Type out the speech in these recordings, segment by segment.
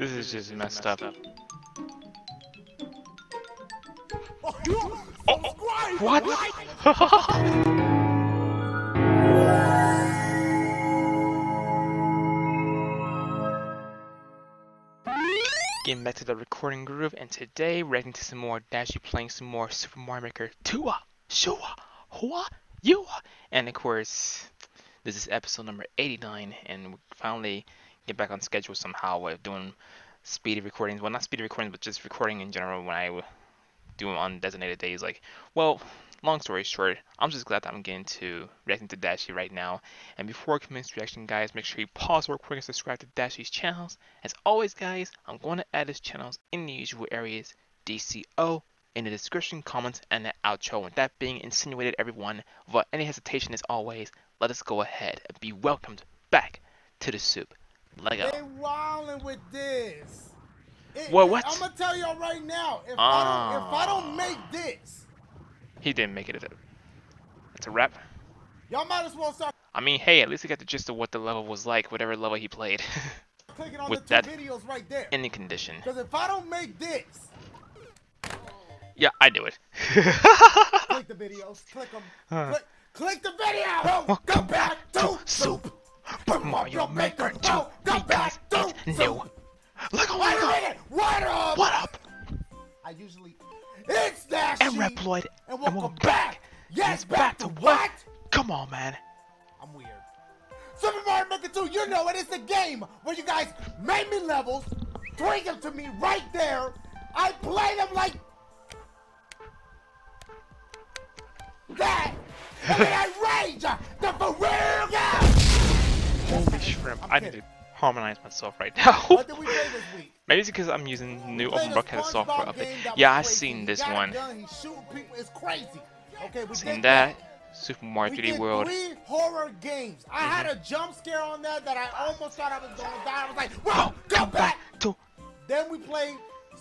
This is just messed up. Oh, What? Getting back to the recording groove, and today we're reacting to some more Dashie playing some more Super Mario Maker 2 Shua, Hua, Yua, and of course, this is episode number 89, and we finally get back on schedule somehow with doing speedy recordings. Well, not speedy recordings, but just recording in general when I do them on designated days. Like, well, long story short, I'm just glad that I'm getting to reacting to Dashie right now. And before I commence reaction, guys, make sure you pause real quick and subscribe to Dashie's channels. As always, guys, I'm going to add his channels in the usual areas, DCO, in the description, comments, and the outro. With that being insinuated, everyone, without any hesitation, as always, let us go ahead and be welcomed back to the soup. Lego. They wildin' with this. It- Well, what? I'm gonna tell y'all right now. If I Ah. don't, if I don't make this, He didn't make it. It's a, it's a wrap. y'all might as well start I mean, hey, at least he got the gist of what the level was like, whatever level he played, clicking on With the two that- videos right there. In any condition. Because if I don't make this, Yeah, I do it. click the videos, click them, Huh. click, click the video. Go back to soup. Super Mario Maker 2 Back because to it's new. soup. Look, oh Wait my a god! minute. What up? What up? I usually. It's Dashie. And Reploid, And and welcome, welcome back. back. Yes, It's back, to what? Come on, man. I'm weird. Super Mario Maker 2, you know it. It's a game where you guys make me levels, bring them to me right there. I play them like that. And then I rage. The for real guy. Holy shrimp. I'm I need to harmonize myself right now. What did we play this week? Maybe it's because I'm using new open broadcast software update. Yeah, I've seen this one. gun, he's shooting people. It's crazy. Okay, we Seen that. Super Mario We 3D did World. three horror games. I had mm-hmm. a jump scare on that that I almost thought I was going to die. I was like, "Whoa, oh, go back!" to Then we played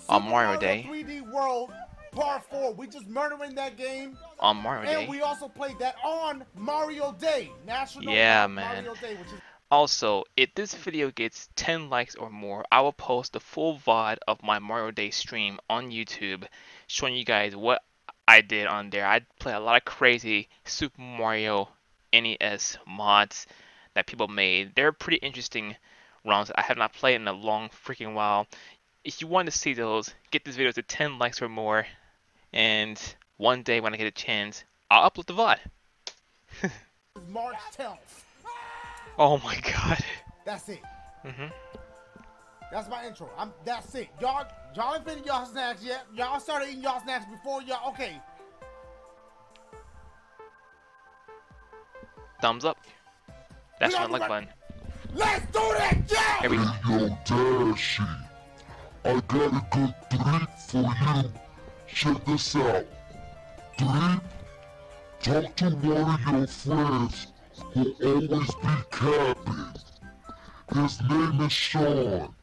On Super Mario Day. 3D World Part 4. We just murdering that game. on Mario And Day. we also played that on Mario Day. National Yeah, Mario man. Day, which is Also, if this video gets 10 likes or more, I will post the full VOD of my Mario Day stream on YouTube, showing you guys what I did on there. I play a lot of crazy Super Mario NES mods that people made. They're pretty interesting rounds I have not played in a long freaking while. If you want to see those, get this video to 10 likes or more, and one day when I get a chance, I'll upload the VOD. March 10th. Oh my god. That's it. hmm That's my intro. I'm that's it. Y'all y'all ain't finished y'all snacks yet. Y'all started eating y'all snacks before y'all okay. Thumbs up. That's We my got- like we button. Let's do that, yeah! Here we go. Hey yo, Dashie, I got a good treat for you. Check this out. Treat, talk to one of your friends who always be capping. His name is Sean.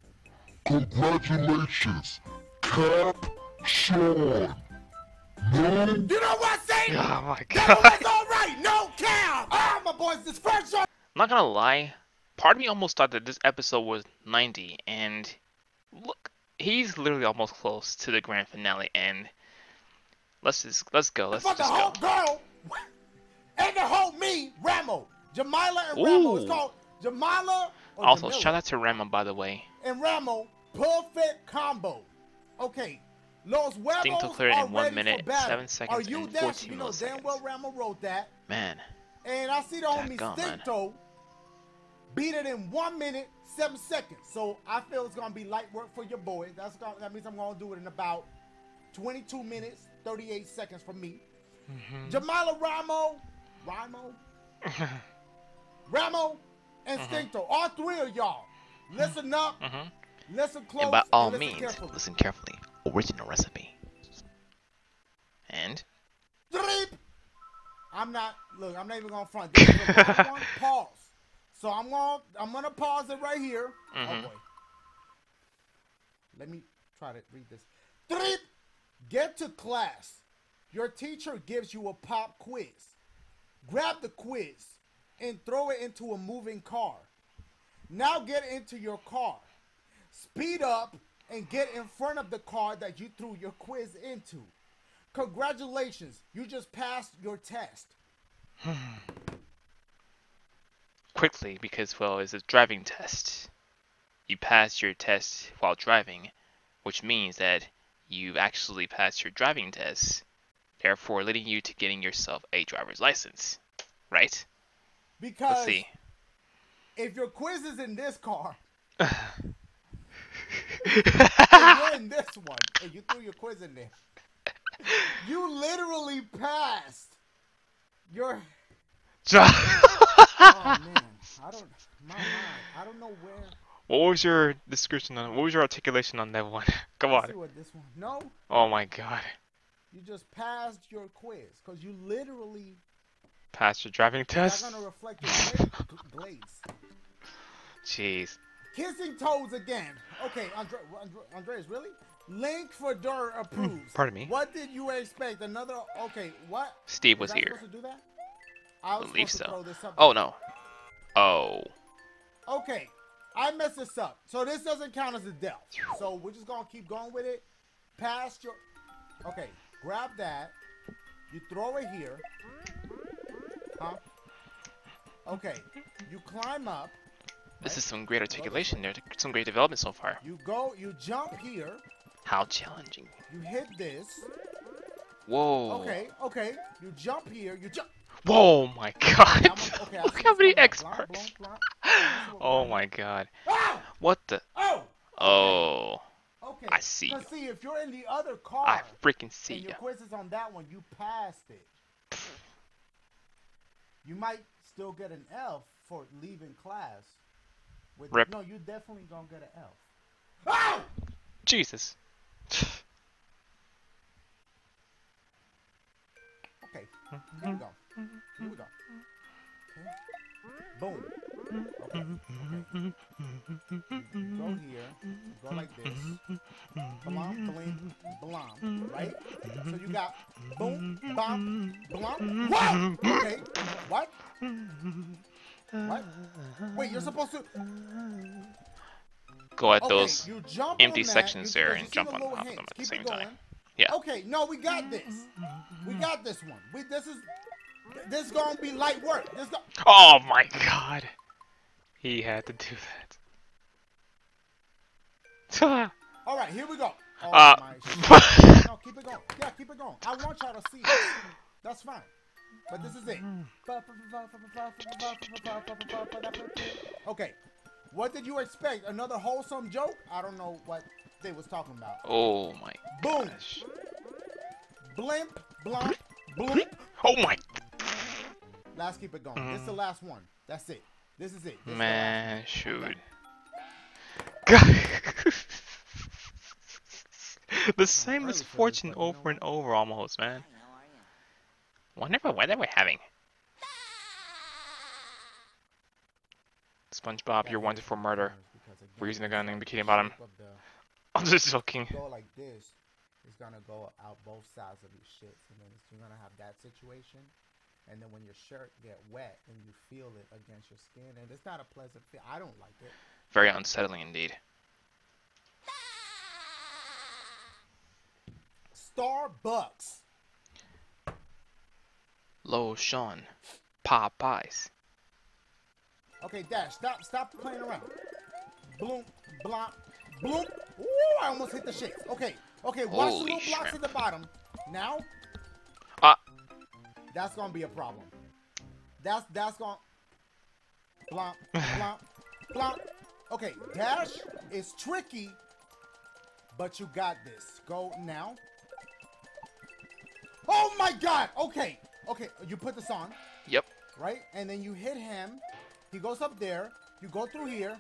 Congratulations, Cap Sean. No? You know what, Satan? Oh my That god. was alright, no cap! Ah, my boys, this first shot. I'm not gonna lie. Part of me almost thought that this episode was 90, and look, he's literally almost close to the grand finale. And let's just let's go. Let's just go. Girl and the whole me, Ramo. Jamila and Ramo. It's called Jamila Also, Jamila shout out to Ramo, by the way. and Ramo. Perfect combo. Okay. Los huevos Think to clear it in one minute, seven seconds, Are you and there? 14 You know damn well. Ramo wrote that. Man, And I see the homie Daggone, man. Stinto beat it in one minute, seven seconds. So I feel it's gonna be light work for your boy. That's gonna, that means I'm gonna do it in about 22 minutes, 38 seconds for me. Mm-hmm. Jamila Ramo, Ramo, Ramo, and Mm-hmm. Stinto. All three of y'all. Listen up, Mhm. listen close, and by all listen means, carefully. listen carefully. Original recipe. And Dreep. I'm not. Look, I'm not even gonna front. This is a round one pause. So I'm gonna I'm gonna pause it right here. Oh Mhm. boy. Let me try to read this. Dreep. Get to class. Your teacher gives you a pop quiz. Grab the quiz and throw it into a moving car. Now get into your car. speed up and get in front of the car that you threw your quiz into. Congratulations, you just passed your test. Quickly, because, well, it's a driving test. You passed your test while driving, which means that you've actually passed your driving test, therefore leading you to getting yourself a driver's license. Right? Because Let's see. if your quiz is in this car, you're in this one and you threw your quiz in there, you literally passed your. Oh man, I don't. My mind, I don't know where. what was your description on? What was your articulation on that one? Come on. see what this one. No, Oh my god. You just passed your quiz because you literally. Passed your driving Not test? gonna reflect your glaze. Jeez. Kissing toes again. Okay, Andre, Andre, Andreas, really? Link for Dur hmm, approves. pardon me. What did you expect? Another? Okay, what? Steve was I here. supposed to do that? I was Believe so. Oh no. Oh. Okay, I messed this up. So this doesn't count as a death. So we're just gonna keep going with it. Past your. Okay, grab that. You throw it here. Huh? Okay, you climb up. This is some great articulation there. Some great development so far. You go. You jump here. How challenging. You hit this. Whoa. Okay, okay. You jump here. You jump. Whoa my god. Okay, Look how many experts. Blonk. Oh my god. Ah! What the? Oh. Oh. Okay. I see Cause see, if you're in the other car. I freaking see and your ya. quiz is on that one, you passed it. You might still get an F for leaving class. With, Rip. No, you definitely gonna get an F. Oh! Jesus. Okay, here we go. Here we go. Okay. Boom. Okay. okay. You go here. Go like this. Blom, bling, blom. Right? So you got boom, bom, blom. Whoa! Okay. What? What? Wait, you're supposed to. Go at Okay, those. empty that, sections there and jump on top of them at the same time. Yeah. Okay, no, we got this. We got this one. We this is this is gonna be light work. This go- Oh my god. He had to do that. All right, here we go. Oh Uh, my. No, keep it going. Yeah, keep it going. I want y'all to see. That's fine. But this is it. Okay. What did you expect? Another wholesome joke? I don't know what they was talking about. oh my Boom. gosh. Blimp, blump, bloop. Oh my Let's keep it going. This is the last one. That's it. This is it. This is man, one. shoot. God. the same for misfortune but you know over and over almost, man. Wonder what weather we're having. SpongeBob, your wonderful murder. Because again, We're using a gun in Bikini Bottom. I'm just joking. go like this, it's gonna go out both sides of these shits, and then you're gonna have that situation, and then when your shirt get wet and you feel it against your skin, and it's not a pleasant feel. I don't like it. Very unsettling indeed. Starbucks. Low Sean. Popeyes. Okay, Dash, stop, stop playing around. Bloom, blop, bloom. Ooh, I almost hit the shits. Okay, okay, watch Holy the little blocks shrimp. at the bottom. Now. That's gonna be a problem. That's that's gonna blomp, blomp, blomp. Okay, dash is tricky, but you got this. Go now. Oh my God! Okay, okay, you put this on Yep. right? And then you hit him. He goes up there. You go through here.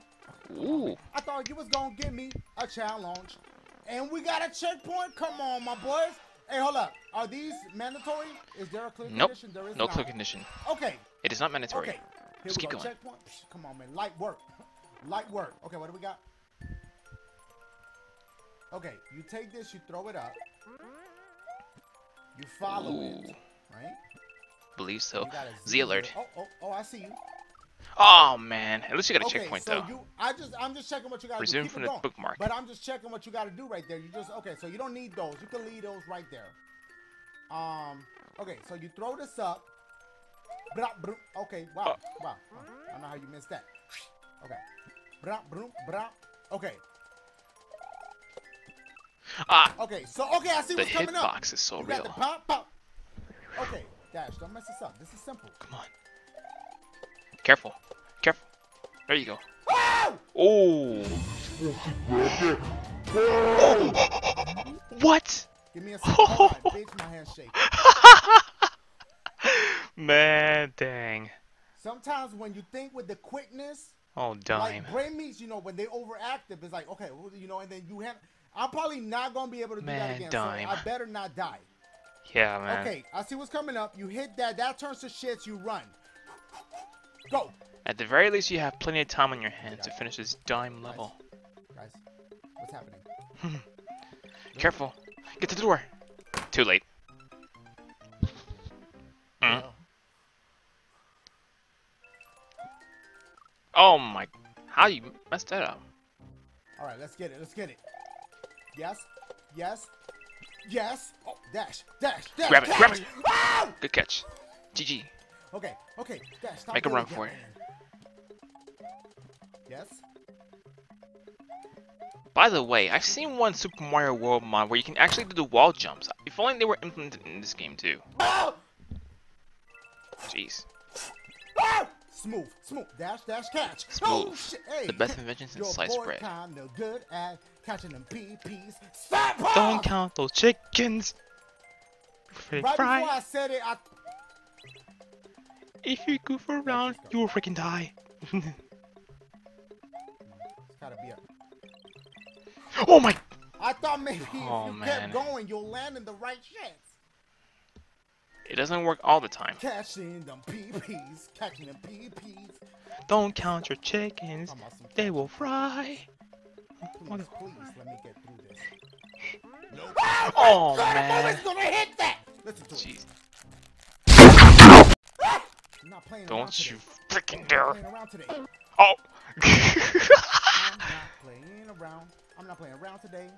Ooh. I thought you was gonna give me a challenge. And we got a checkpoint. Come on, my boys. Hey, hold up. Are these mandatory? Is there a clear Nope. condition? There is No not. clear condition. Okay. It is not mandatory. Okay. Here Just keep go. going. Checkpoint. Psh, Come on, man. Light work. Light work. Okay, what do we got? Okay, you take this, you throw it up. You follow Ooh. it, right? Believe so. Z alert. Oh, oh, oh, I see you. Oh man, at least you got a okay, checkpoint so though. you, I just, I'm just checking what you got to do. Resume from the going. bookmark. But I'm just checking what you got to do right there. You just okay, so you don't need those. You can leave those right there. Um, okay, so you throw this up. Blah, broom. Okay, wow, Uh. wow. I don't know how you missed that. Okay. Blah, broom, blah. Okay, Ah, okay. So okay, I see what's coming up. The hitbox is so You got the real. pop, pop. Okay, Dash, don't mess this up. This is simple. Come on. Careful. Careful. There you go. Wow! Oh. what? Give me a. Bitch, my hand shake. Man, dang. Sometimes when you think with the quickness, Oh, dime. like brain meats, you know, when they overactive, it's like okay, well, you know, and then you have. I'm probably not gonna be able to do Man, that again. dime. So I better not die. Yeah, man. Okay, I see what's coming up. You hit that. That turns to shit. You run. Go, At the very least, you have plenty of time on your hands to finish this dime level. guys. What's happening? Careful. Get to the door. Too late. Mm. Oh, Oh my. How you messed that up? All right, let's get it. Let's get it. Yes, yes, yes. Oh, dash, dash, dash. Grab it, grab it. Wow! Good catch. GG. Okay, okay, dash. Stop Make a run for it. Yes. By the way, I've seen one Super Mario World mod where you can actually do the wall jumps. If only they were implemented in this game too. Oh! Jeez. Ah! Smooth, smooth, dash, dash, catch. Oh, Smooth. shit. Hey. The best invention since Your sliced bread. kinda good at catching them PPs. Stop! Don't count those chickens. Fake Right fry. before I said it, I If you goof around, you will freaking die. it's gotta be a. oh my! I thought maybe Oh, if you man. kept going, you'll land in the right shit. It doesn't work all the time. Catching them PPs, catching them PPs. Don't count your chickens. Talking about some They will fry. Please, please, let me get through this. Oh God, man. I was gonna hit that. Listen to it. Jeez. I'm not playing around Don't you freaking dare. around today. Oh. I'm not playing around. I'm not playing around today.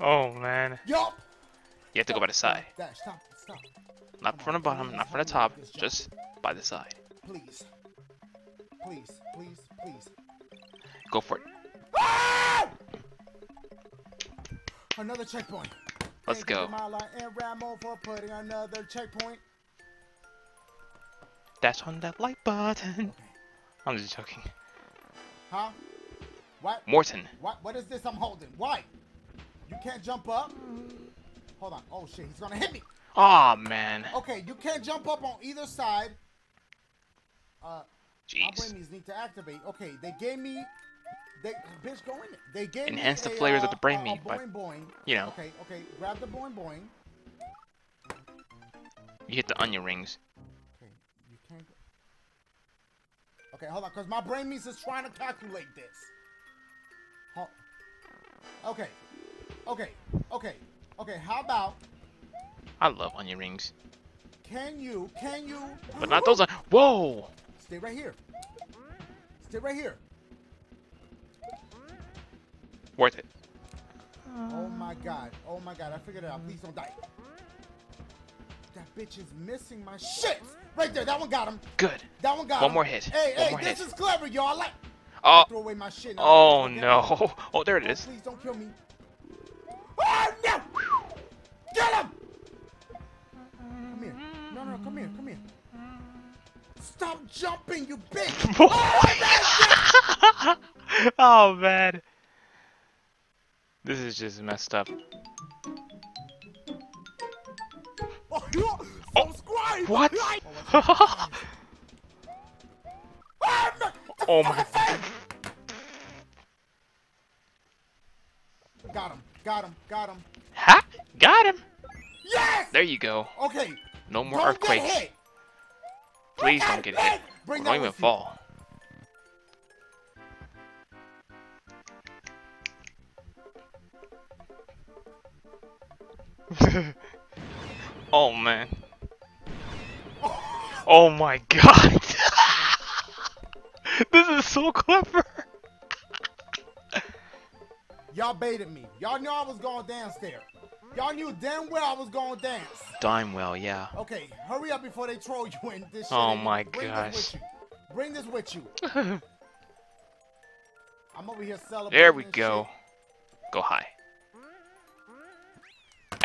oh man. Yup. You have to go by the side. Dash, stop, stop. Not from the bottom, not from the top, just by the side. Please. Please, please, please. Go for it. Ah! Another checkpoint. Let's go. Dash on that like button. Okay. I'm just joking. Huh? What? Morton. What? What is this I'm holding? Why? You can't jump up? Hold on. Oh shit, he's gonna hit me. Aw man. Okay, you can't jump up on either side. Uh, my Jeez. brain needs need to activate. Okay, they gave me. They bitch go in it. They gave Enhance me the a, flavors of uh, the brain a meat, but, boing boing. You know, Okay, okay. Grab the boing boing. you hit the onion rings. Okay, you can't. Go. Okay, hold on, cause my brain means is trying to calculate this. Okay, okay, okay, okay. How about I love onion rings. can you can you? But not those on- Whoa! Stay right here. Stay right here. Worth it. Oh my god. Oh my god. I figured it out. Please don't die. That bitch is missing my shit. Right there. That one got him. Good. That one got One him. One more hit. Hey, One hey, more this hit. is clever, y'all. I like. Oh, Throw away my shit. oh me. no. Oh, there it oh, is. Oh. Please don't kill me. Oh no! Get him! Come here. No, no, come here, come here. Stop jumping, you bitch! Oh, oh man. This is just messed up. Subscribe! What? Oh my. Got him, got him, got him. Ha! Got him. Yes! There you go. Okay. No more don't earthquakes. Please don't get hit. Bring don't even fall. oh man. Oh my god. This is so clever. Y'all baited me. Y'all knew I was going downstairs. Y'all knew damn well I was going dance. Dime well, yeah. Okay, hurry up before they troll you in this oh, shit. Oh my bring gosh. This. Bring this with you. I'm over here celebrating. there we go. shit. Go high.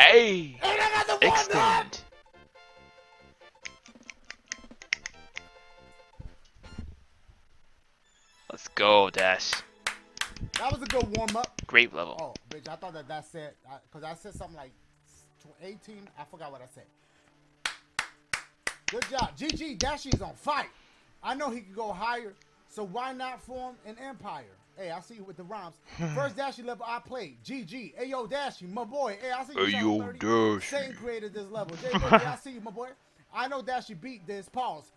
Hey! And I got the one up! Extend. Let's go, Dash. That was a good warm up. Great level. Oh, bitch, I thought that that said, because I said something like 18. I forgot what I said. Good job. GG, Dashie's on fire. I know he could go higher, so why not form an empire? Hey, I see you with the rhymes. Hmm. First Dashie level I played. GG. Hey, yo, Dashie, my boy. Hey, I see you. Hey, yo, Dashie. Satan created this level. Baby, I see you, my boy. I know Dashie beat this. Pause.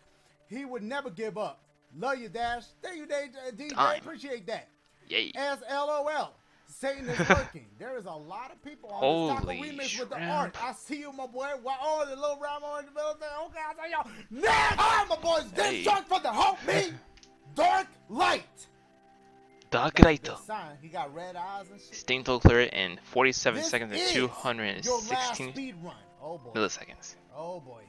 He would never give up. Love you, Dash. Thank you, DJ. Uh, DJ. Time. Appreciate that. Yay. As LOL. Satan is working. there is a lot of people on this Holy taco remix with the art. I see you, my boy. Wow, oh, the little Ramo in the middle thing. Okay, I y'all. Next time, my boys. This Hey. song for the help me. Dark light. Steam total clear in 47 This seconds and is Your last 216 speed run. Oh boy. milliseconds. Oh boy.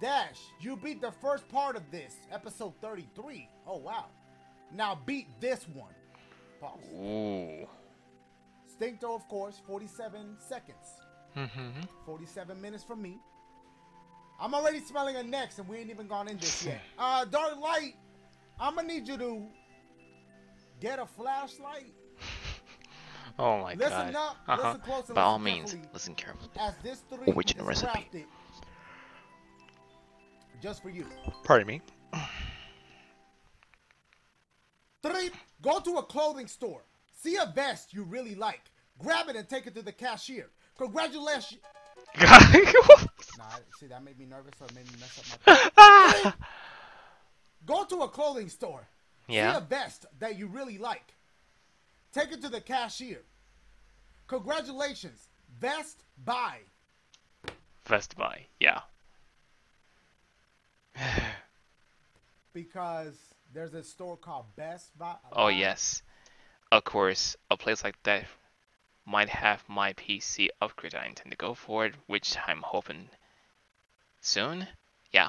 Dash, you beat the first part of this, episode 33. Oh wow. Now beat this one. Pause. Ooh. Stinkto, of course, 47 seconds. Mm-hmm. 47 minutes from me. I'm already smelling a next, and we ain't even gone in this yet. Uh, Dark Light, I'm gonna need you to get a flashlight Oh my Listen god. up, Uh-huh. listen close By all means, listen carefully. as this three Original is recipe. crafted just for you. Pardon me. Three, go to a clothing store. See a vest you really like. Grab it and take it to the cashier. Congratulations. Nah, see, that made me nervous, so it made me mess up my. Go to a clothing store. See a yeah. vest that you really like. Take it to the cashier. Congratulations. Vest buy. Best Buy. Yeah. Because there's a store called Best Buy. Oh yes. Of course, a place like that might have my PC upgrade I intend to go for it, which I'm hoping soon. Yeah.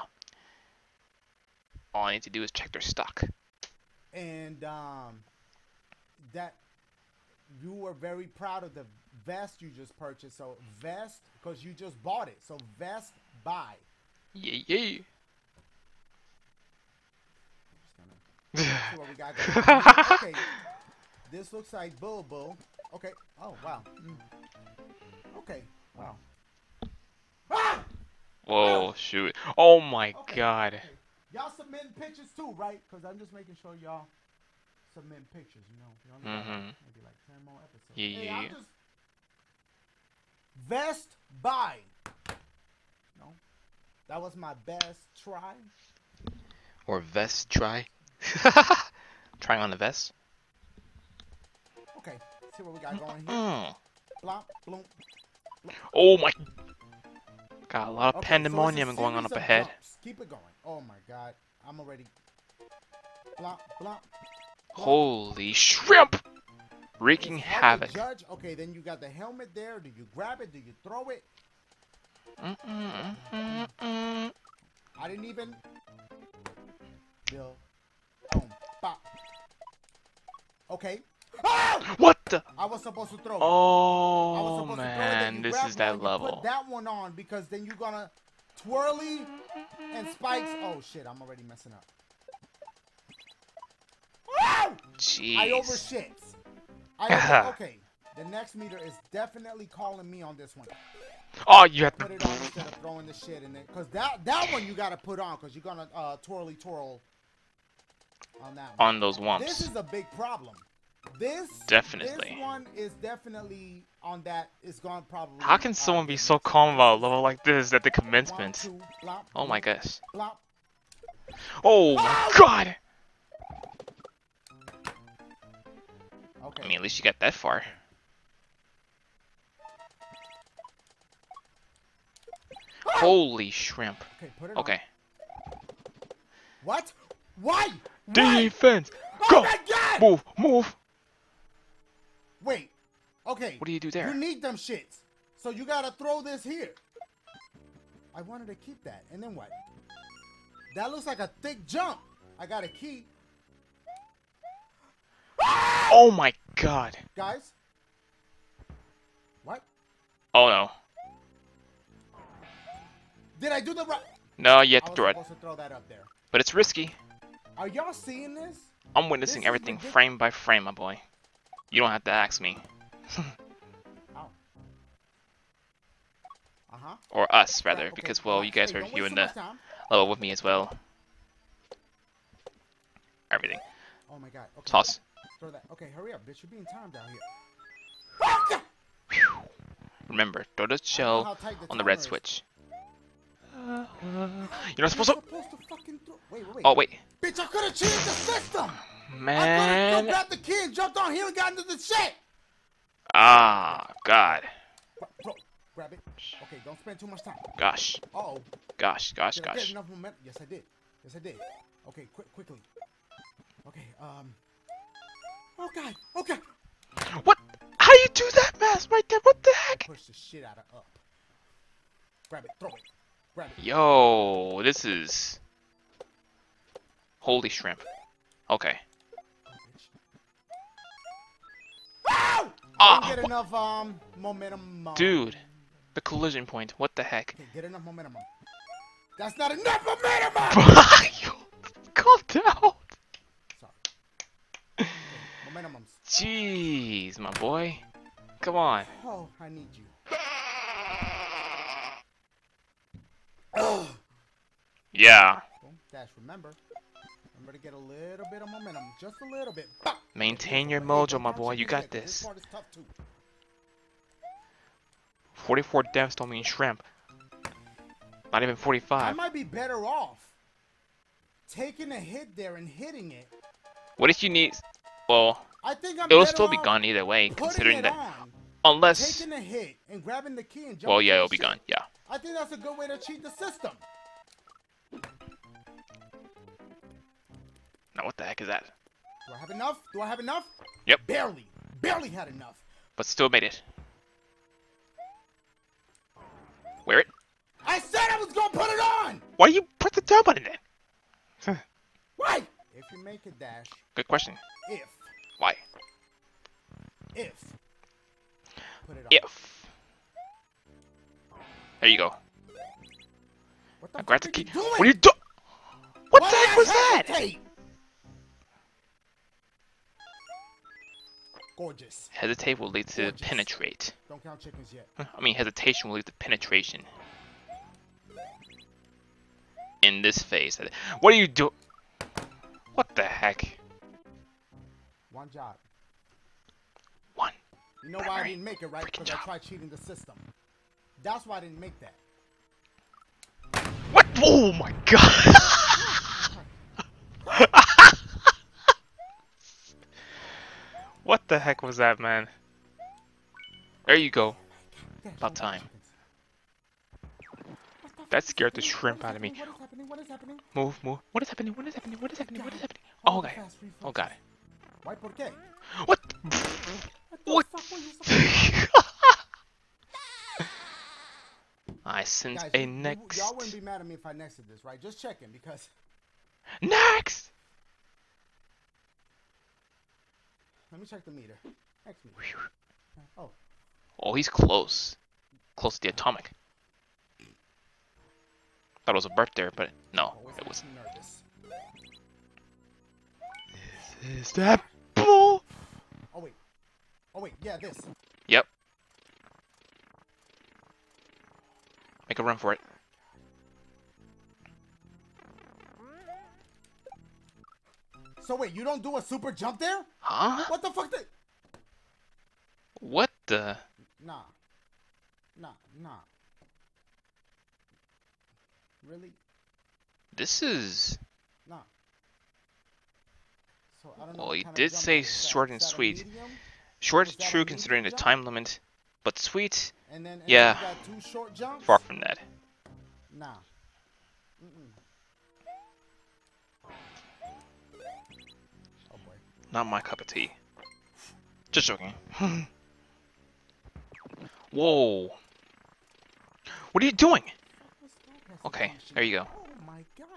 All I need to do is check their stock. And um, that you were very proud of the vest you just purchased. So vest, because you just bought it. So vest buy. Yeah, yeah. Just gonna see what we got okay. This looks like Bull Bull. Okay. Oh wow. Mm. Okay. Wow. Ah! Whoa, shoot. Oh my Okay, god. okay. Y'all submitting pictures too, right? Because I'm just making sure y'all submitting pictures. You know, you only got Mhm. maybe like ten more episodes. Yeah, Hey, yeah, I'm yeah. just vest buy. No, that was my best try. Or vest try. Trying on the vest. Okay, see what we got going here. Mm. Blop, bloom. Oh my. Got a lot of Okay, so pandemonium going on up ahead. jumps. Keep it going. Oh my god, I'm already. Blop, blop. Holy shrimp! Wreaking havoc. Judge. Okay, then you got the helmet there. Do you grab it? Do you throw it? Mm, mm, mm. I didn't even. Bill. Boom. Bop. Okay. Ah! What the? I was supposed to throw it. I was Oh supposed to throw it, man, this is that you put level. that one on because then you're gonna twirly and spikes. Oh shit, I'm already messing up. Woo! Jeez. I overshit. I over, okay. The next meter is definitely calling me on this one. Oh, you have to Put it on instead of throwing the shit in it, cause that that one you gotta put on, cause you're gonna uh, twirly twirl on that one. On those ones. This is a big problem. This Definitely. This one is definitely on that. It's gone probably. How can someone be so calm about a level like this at the One, commencement? two, blop, Oh my gosh. blop. Oh my god! Okay. I mean, at least you got that far. Ah! Holy shrimp. okay, put it on. Okay. What? Why? Right. Defense. Oh Go. Move. Move. Wait. Okay. What do you do there? You need them shits. So you gotta throw this here. I wanted to keep that. And then what? That looks like a thick jump. I got a key. Oh my god. Guys. What? Oh no. Did I do the right? No, you have to throw it. to throw that up there. But it's risky. Are y'all seeing this? I'm witnessing This everything frame by frame, my boy. You don't have to ask me. Oh. Uh huh. Or us, rather, because, well, you guys are here in the level with me as well. Everything. Oh my god. Okay. Toss. Throw that. Okay, hurry up, bitch. You're being timed down here. Remember, throw the shell on the red is. switch. You're not supposed to. to. Wait, wait, wait. Oh, wait. Bitch, I could have changed the system. I could have Man. grabbed the key and jumped on here and got into the shit. Ah, God. Bro, grab it. Okay, don't spend too much time. Gosh. Uh oh. Gosh, gosh, Did I get gosh. enough momentum? Yes, I did. Yes, I did. Okay, quick, quickly. Okay, um. Oh god. Oh god. What? How you do that, Mass, right there? What the heck? Push the shit out of up. Grab it. Throw it. Grab it. Yo, this is. Holy shrimp. Okay. Ow! Ah, Didn't get enough um momentum. Um, Dude, the collision point. What the heck? Get enough momentum. That's not enough momentum. Calm down. Sorry. Momentumums. Jeez, my boy. Come on. Oh, I need you. Oh. Yeah. Dash. Remember. Remember to get a little bit of momentum, just a little bit. Bah! Maintain your mojo, my boy. You got This this. part is tough too. 44 deaths don't mean shrimp. Not even 45. I might be better off taking a hit there and hitting it. What if you need? Well, I think I'm it'll still be gone either way, considering that. on, Unless, taking a hit and grabbing the key and jumping. well, yeah, it'll be shit. gone. Yeah. I think that's a good way to cheat the system. Now what the heck is that? Do I have enough? Do I have enough? Yep. Barely. Barely had enough. But still made it. Wear it. I said I was gonna put it on. Why do you put the down button then? Why? If you make a dash, Good question. if, Why? if, put it on. If. There you go. What the Now grab fuck the are key. you doing? What are you doing? What Why the heck was that? hesitate? Gorgeous. Hesitate will lead to Gorgeous. penetrate. Don't count chickens yet. I mean, hesitation will lead to penetration. In this phase. What are you doing? What the heck? One job. One. You know why I didn't make it, right? freaking Because I tried cheating the system. That's why I didn't make that. What? Oh my god! what the heck was that, man? There you go. About time. That scared the shrimp out of me. What is happening? What is happening? Move, move. What is happening? What is happening? What is happening? What is happening? Is God. Oh, the okay. fast reflex. Oh, god. Why por qué? What? What? the What? fuck were you supposed- I sense Guys, a next. Y'all wouldn't be mad at me if I nexted this, right? Just checking because Next! Me check the meter. Next meter. Oh, Oh, he's close. Close to the atomic. Thought it was a birth there, but no, oh, always it wasn't. nervous. Is that bull? Oh wait. Oh wait, yeah, this. Yep. Make a run for it. So wait, you don't do a super jump there? Huh? What the fuck? Did... What the? Nah. Nah, nah. Really? This is. Nah. So I don't know. Well, he did say that is. Is short and sweet. medium? Short is true considering the time limit, but sweet, And then and Yeah. then got two short jumps? far from that. Nah. Mm-mm. Not my cup of tea. Just joking. Whoa. What are you doing? Okay, there you go. Oh my god.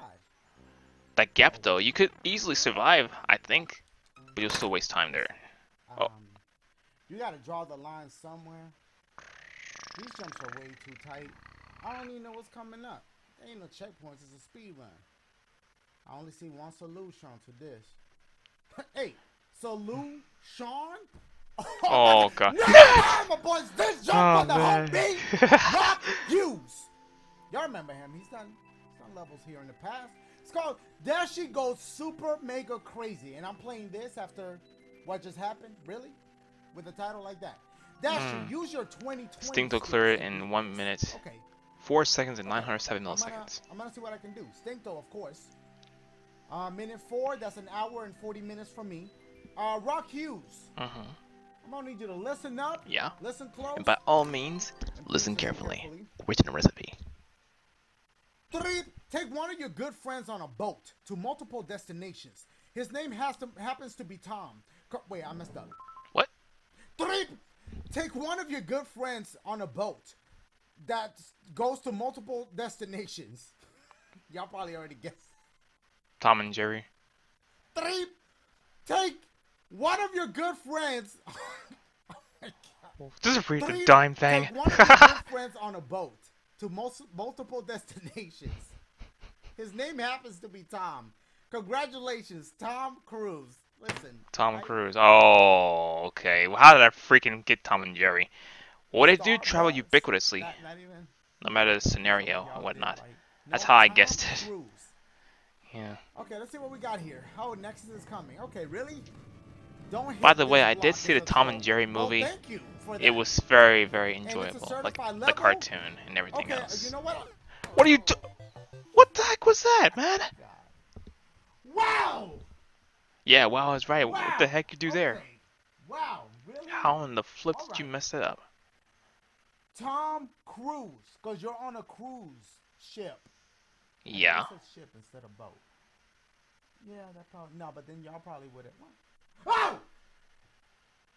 That gap though, you could easily survive, I think. But you'll still waste time there. Oh. Um, you gotta draw the line somewhere. These jumps are way too tight. I don't even know what's coming up. There ain't no checkpoints. It's a speed run. I only see one solution to this. hey, solution? Oh, God. No, my boys, this jump Oh, on the man. homie, Rock Hughes. Y'all remember him? He's done, he's done levels here in the past. It's called There She Goes Super Mega Crazy, and I'm playing this after what just happened. Really, with a title like that. Dash, Hmm. use your 2020. Sting will clear it in 1 minute, Okay. 4 seconds, and 907 I'm gonna, milliseconds. I'm gonna see what I can do. Stinkto, of course. Uh, minute four, that's an hour and 40 minutes from me. Uh, Rock Hughes, Mm-hmm. I'm gonna need you to listen up. Yeah. Listen close. And by all means, listen please carefully. Written recipe. Three, take one of your good friends on a boat to multiple destinations. His name has to happens to be Tom. Co- Wait, I messed up. What? Three, take one of your good friends on a boat that goes to multiple destinations. Y'all probably already guessed. Tom and Jerry. Three, take one of your good friends. oh my God. Just read the dime thing. Take one of your good friends on a boat to most, multiple destinations. His name happens to be Tom. Congratulations, Tom Cruise. Listen. Tom I- Cruise. Oh, okay. Well, how did I freaking get Tom and Jerry? What they do travel ubiquitously, Not, not even. no matter the scenario did whatnot. right. That's No, how I guessed it. Cruise. Yeah. Okay, let's see what we got here. Oh, Nexus is coming. Okay, really? Don't hit By the way, I did see the Tom and Jerry Oh, movie. thank you for It was very, very enjoyable. Like certified the cartoon and everything Okay, else. you know what? What are you do- What the heck was that, man? Oh, wow! Yeah, wow, I was right. wow. What the heck you do there? Wow, really? How in the flip did you mess it up? Tom Cruise, because you're on a cruise ship. Yeah. I ship instead of boat. Yeah, that probably no, but then y'all probably would have. Oh!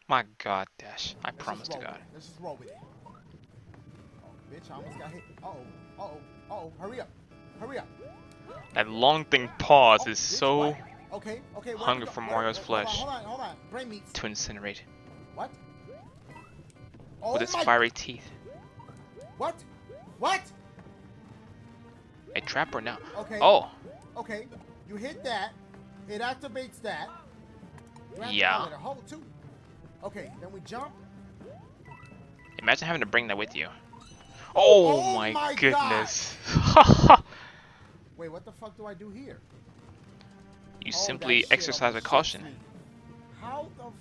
My God, Dash. I Let's promise to God. Let's just roll with it. Oh, bitch, I almost got hit. Uh oh, uh oh, uh oh, hurry up, hurry up. That long thing pause Oh, is bitch, so what? Okay, okay. where hunger for Mario's wait, flesh. Hold on, hold on, hold on. Brain meats. to incinerate What? Oh with its my. fiery teeth. What? What? A trap or no? Okay. Oh, Okay. You hit that. It activates that. To Yeah. hold two. Okay, then we jump. imagine having to bring that with you. Oh, Oh, oh my, my goodness. Wait, what the fuck do I do here? you Oh, simply exercise almost caution. How the f-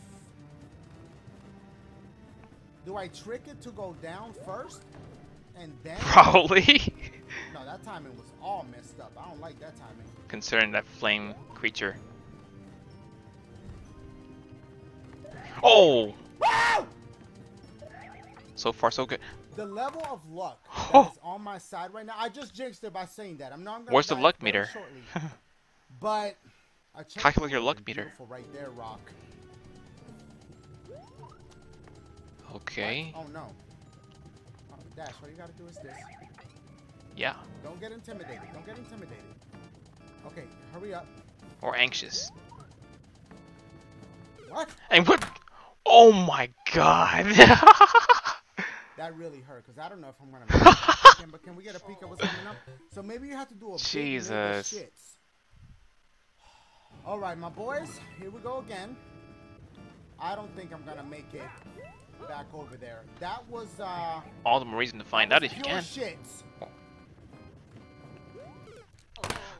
Do I trick it to go down first? And then Probably. No, that timing was all messed up. I don't like that timing. Considering that flame creature. Oh! Woo! So far, so good. The level of luck Oh. is on my side right now. I just jinxed it by saying that. I'm not gonna Where's the luck meter? shortly. but a Calculate your luck meter. Right there, Rock. Okay. What? Oh no. Oh, Dash, all you gotta do is this. Yeah. Don't get intimidated. Don't get intimidated. Okay, hurry up. Or anxious. What? And what? Oh my god. That really hurt because I don't know if I'm gonna make it. But can we get a peek at what's coming up? So maybe you have to do a big Jesus. shits. All right, my boys, here we go again. I don't think I'm gonna make it back over there. That was uh. All the more reason to find out if you can. Shits.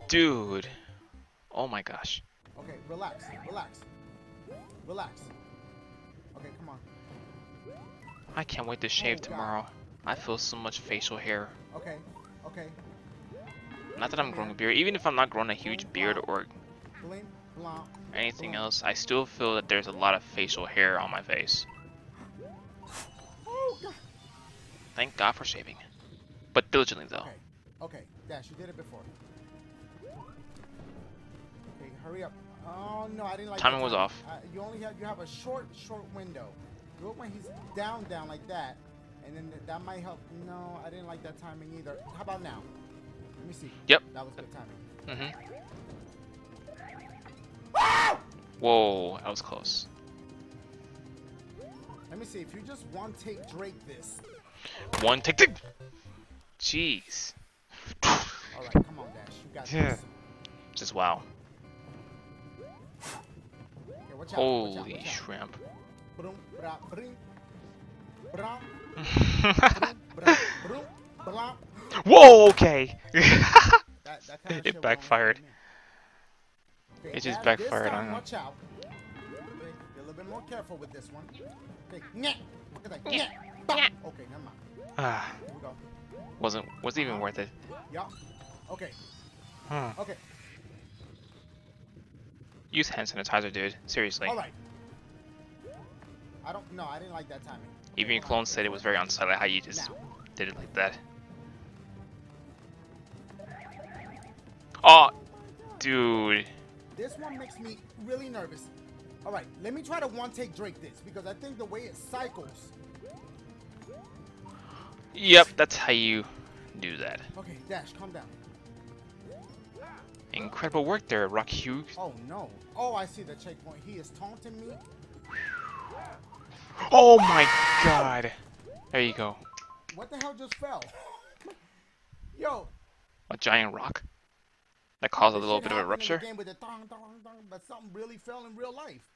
Dude. Oh my gosh. Okay, relax, relax, relax. Okay, come on. I can't wait to shave Oh, God. tomorrow. I feel so much facial hair. Okay, okay. Not that I'm growing a beard. Even if I'm not growing a huge beard or anything else, I still feel that there's a lot of facial hair on my face. Oh Thank God for shaving. But diligently though. Okay, okay, Dash, you did it before. Okay, hurry up. Oh no, I didn't like. Timing was off. Uh, you only have you have a short short window. Do it when he's down down like that, and then th- that might help. No, I didn't like that timing either. How about now? Let me see. Yep. That was good timing. Mm-hmm. Whoa, that was close. Let me see. If you just one take Drake this. One take. tick. Jeez. All right, come on, Dash. You got Yeah. this. Just wow. Watch out, watch out, Holy watch out. shrimp. Brum, bra, bring. Brum, brum, bra, brum, bra. Whoa, okay. That, that kind of It backfired. It just backfired on. Watch out. Okay, be a little bit more careful with this one. Okay, nyeh. Look at that. Nyeh. Bop. Okay, never mind. Ah, Here we go. wasn't wasn't even worth it. Yeah. Okay. Hmm. Okay. Use hand sanitizer, dude. Seriously. All right. I don't. No, I didn't like that timing. Even your clone said it was very unsightly how you just Now. did it like that. Oh, dude. This one makes me really nervous. All right, let me try to one take Drake this because I think the way it cycles. Yep, that's how you do that. Okay, Dash, calm down. Incredible work there, Rock Hughes. Oh no. Oh, I see the checkpoint. He is taunting me. Oh my god. There you go. What the hell just fell? Yo, A giant rock that caused a little bit of a happened in the rupture. game with the dong, dong, dong, but something really fell in real life.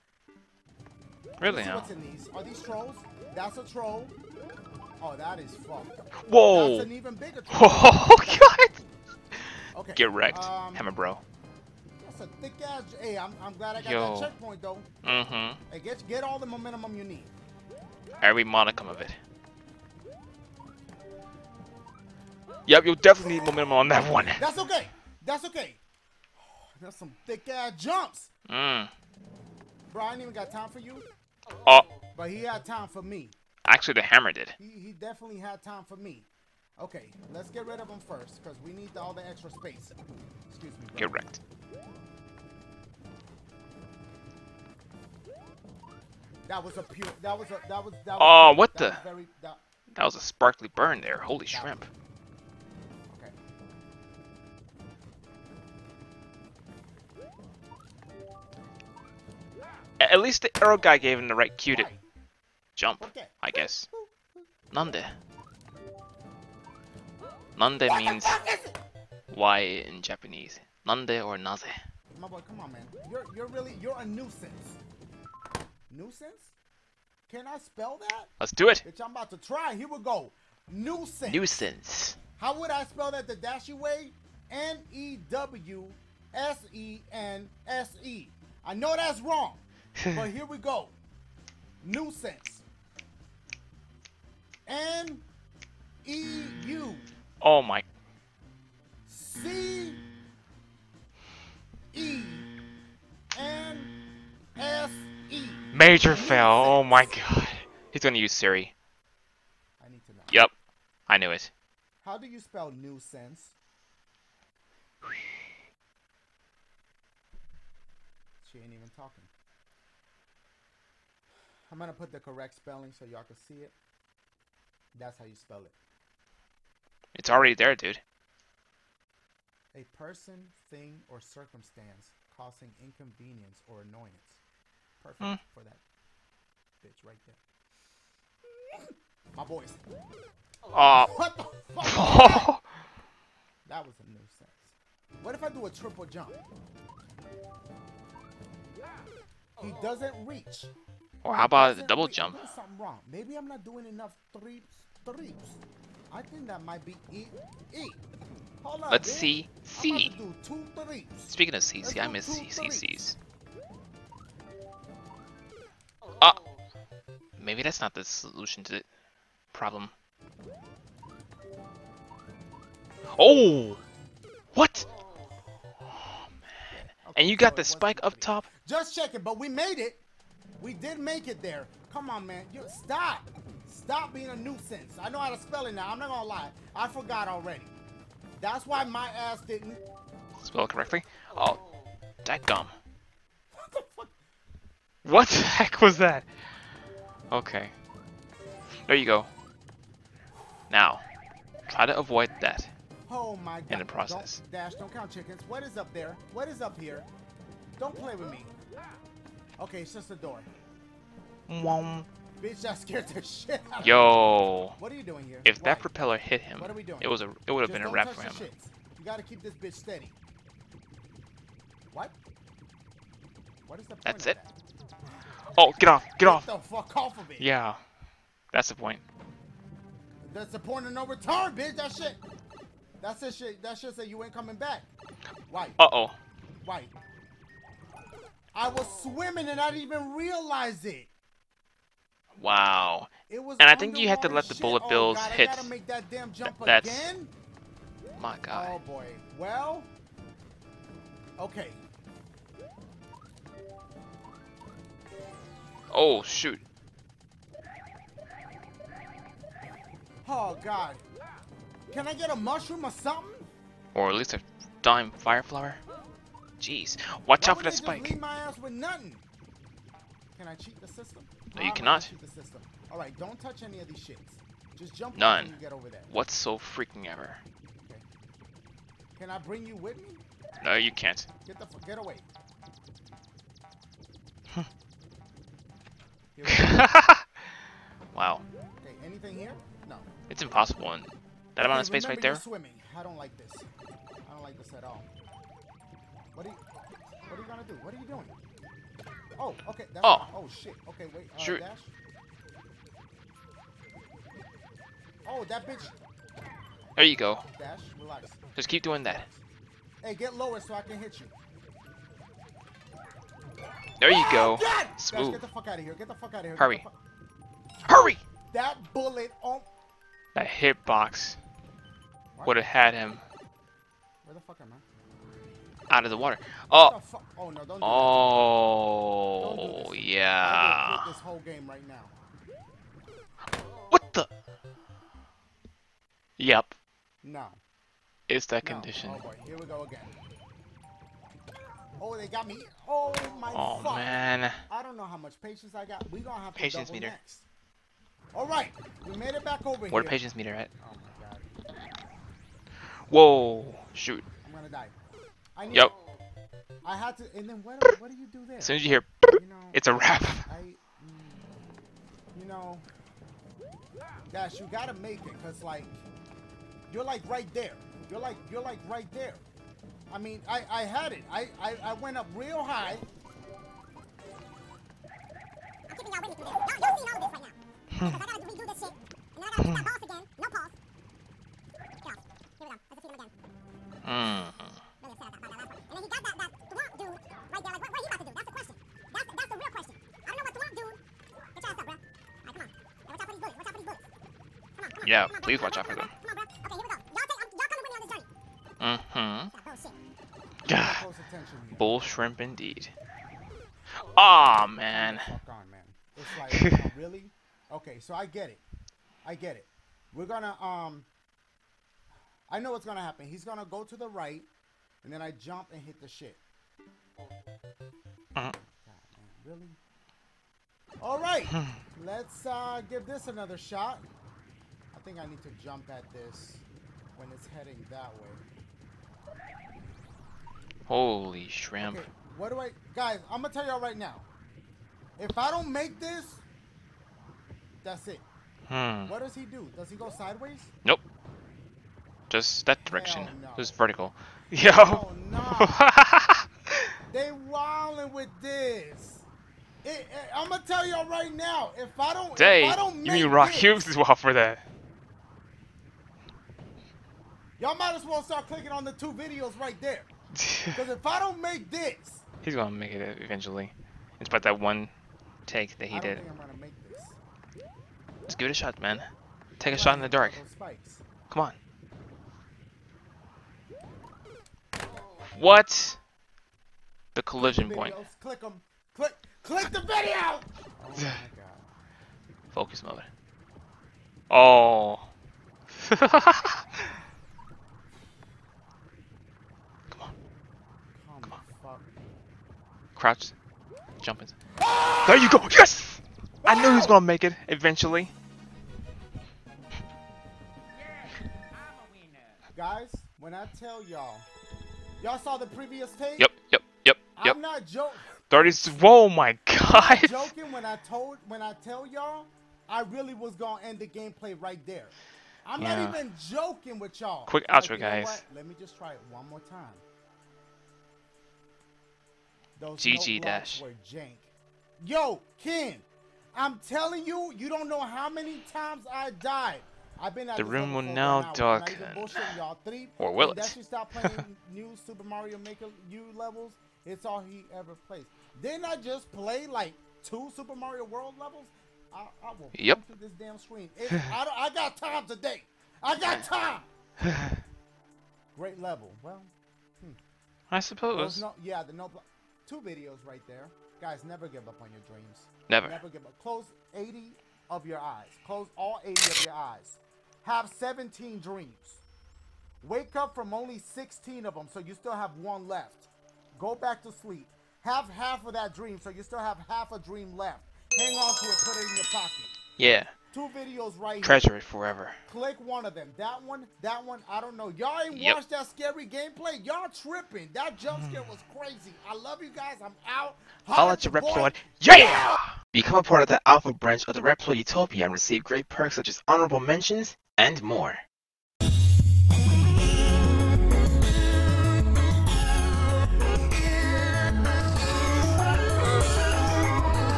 Really now? what's in these? Are these trolls? That's a troll. Oh, that is fucked. Whoa! That's an even bigger troll. Oh god! Okay. Get wrecked, Um, Hammer Bro. That's a thick ass. Hey, I'm, I'm glad I got Yo. that checkpoint though. Mm-hmm. Hey, get get all the momentum you need. Every modicum of it. Yep, you'll definitely need momentum on that one. That's okay. That's okay. That's some thick ass jumps. Mm. Bro, I ain't even got time for you, Oh, but he had time for me. actually the hammer did. He, he definitely had time for me. Okay, let's get rid of him first, because we need all the extra space. Excuse me, bro. Get wrecked. That was a pure. That was a. That was. That was Oh, what that the- Was very, that, That was a sparkly burn there. Holy shrimp. okay. At least the arrow guy gave him the right cue to jump, I guess. Nande. Nande What means the fuck is it? why in Japanese. Nande or naze. My boy, come on, man. You're you're really you're a nuisance. Nuisance? Can I spell that? Let's do it. Bitch, I'm about to try. Here we go. Nuisance. Nuisance. How would I spell that the Dashie way? N E W S E N S E. I know that's wrong, but here we go. Nuisance. N E U Oh my. C E N S E. Major fail. Oh my god. He's gonna use Siri. I need to know. Yep. I knew it. How do you spell nuisance? She ain't even talking. I'm gonna put the correct spelling so y'all can see it. That's how you spell it. It's already there, dude. A person, thing, or circumstance causing inconvenience or annoyance. Perfect Hmm. for that bitch right there. My boys. Oh. What the fuck? That was a nuisance. What if I do a triple jump? He doesn't reach. or how about a double reach. jump? Something wrong. Maybe I'm not doing enough threes. Threes. I think that might be E. E. Hold on. Let's bitch. see. I'm C. about to do two threes. Speaking of CC, I Let's miss do two CCCs. Ah. Maybe that's not the solution to the problem. Oh! What? Oh, man. Okay, and you got the spike up top? Just checking, but we made it. We did make it there. Come on, man. You stop. Stop being a nuisance. I know how to spell it now. I'm not gonna lie. I forgot already. That's why my ass didn't. Spell correctly? Oh, that gum. What the heck was that? Okay. There you go. Now, try to avoid that. Oh my god. In the process. Don't, Dash, don't count chickens. What is up there? What is up here? Don't play with me. Okay, it's just a door. Wom. Bitch, that scared the shit out of. Yo. What are you doing here? If that propeller hit him, What are we doing? it was a it would have been a wrap for him. You gotta keep this bitch steady. What? What is the point That's it? that? Oh, get off! Get Get off! the fuck off of it. Yeah, that's the point. That's the point of no return, bitch. That shit. That's the shit. That shit say you ain't coming back. Why? Uh oh. Why? I was swimming and I didn't even realize it. Wow. It was And I think you had to let the bullet Oh, bills God, hit. That damn jump Th- that's- again. My God. Oh boy. Well. Okay. Oh shoot. Oh God. Can I get a mushroom or something? Or at least a dime fire flower. Jeez. Watch Why out for that spike. Leave my ass with nothing. Can I cheat the system? No, you cannot. gonna Cheat the system. All right, don't touch any of these shits. Just jump None. when get over there. What's so freaking ever? Can I bring you with me? No, you can't. Get the get away. Wow. Okay, anything here? No. It's impossible in that amount of space right there. Swimming. I don't like this. I don't like this at all. What are you? What are you gonna do? What are you doing? Oh, okay. That's Oh. Oh shit. Okay, wait. Uh, Shoot. Dash. Oh, that bitch. There you go. Dash, relax. Just keep doing that. Hey, get lower so I can hit you. There you go. God! Dash, Smooth. get the fuck out of here. Get the fuck out of here. Hurry. Hurry! That bullet on. That hitbox What? would have had him Where the fuck am I? Out of the water. Oh. the? Oh no! Don't do. Oh, do yeah. this whole game right now. What the? Yep, No. it's that no. condition. Oh boy, here we go again. Oh, they got me. Oh my Oh fuck. man. I don't know how much patience I got. We gonna have Patience meter. next. All right, we made it back over What a here. patience meter at? Oh my god, Whoa, shoot. I'm gonna die. I need. Yep. I had to. And then what? do- What do you do there? As soon as you hear, You know, it's a wrap. I, mm, you know, Dash, you gotta make it, cause like, you're like right there. You're like, you're like right there. I mean, I, I had it. I, I, I went up real high. Yeah, come on, bro. please watch out for them. Come on, bro. Okay, here we go. Y'all, take, y'all coming with me on this journey. Mm-hmm. God, Close attention here. bull shrimp indeed. Aw, man. Man. It's like, uh, really? Okay, so I get it. I get it. We're gonna, um, I know what's gonna happen. He's gonna go to the right, and then I jump and hit the shit. Mhm. God, man, really? All right, let's uh, give this another shot. I think I need to jump at this when it's heading that way. Holy shrimp. Okay, what do I, guys? I'm gonna tell y'all right now. If I don't make this, that's it. Hmm. What does he do? Does he go sideways? Nope. Just that direction. No. Just vertical. Yo. Oh no! they wildin' with this. It, it- I'm gonna tell y'all right now. If I don't, Day, if I don't you make mean Rock this, Hughes as well for that. Y'all might as well start clicking on the two videos right there. Because if I don't make this, He's gonna make it eventually. It's about that one take that he I did. think I'm gonna make this. Just give it a shot, man. Take a shot in the dark. Come on. What? The collision point. Videos, click them. Click, click the video. Oh my god. Focus mode. Oh. Come on. Fuck. Crouch. Jump in. There you go. Yes. I knew he was gonna make it eventually. Guys, when I tell y'all, y'all saw the previous tape. Yep. Yep. Yep. Yep. I'm not joking. 30. Whoa, my God. joking when I told when I tell y'all I really was gonna end the gameplay right there. I'm Yeah. not even joking with y'all. Quick Like, outro, you know guys. what? Let me just try it one more time. Those GG dash. Yo, Ken, I'm telling you, you don't know how many times I died. I've been at The room will now one hour. I'm not darken. even bullshitting y'all. Three Or will it? Destiny stopped playing new Super Mario Maker U levels. It's all he ever plays. Didn't I just play like two Super Mario World levels? I, I will Yep. to this damn screen. It's, I, I got time today. I got time. Great level. Well, hmm. I those suppose. no, yeah, the no two videos right there. Guys, never give up on your dreams. Never. Never give up. Close 80 of your eyes. Close all 80 of your eyes. Have 17 dreams. Wake up from only 16 of them, so you still have one left. Go back to sleep. Have half of that dream, so you still have half a dream left. Hang on to it, put it in your pocket. Yeah. Two videos right here. Treasure it forever. Click one of them. That one, that one, I don't know. Y'all ain't Yep. watched that scary gameplay. Y'all tripping. That jump mm. scare was crazy. I love you guys. I'm out. Holla at your boy. Reploid. Yeah! Become a part of the Alpha branch of the Reploid Utopia and receive great perks such as honorable mentions and more. Thank